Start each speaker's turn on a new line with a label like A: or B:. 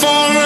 A: fall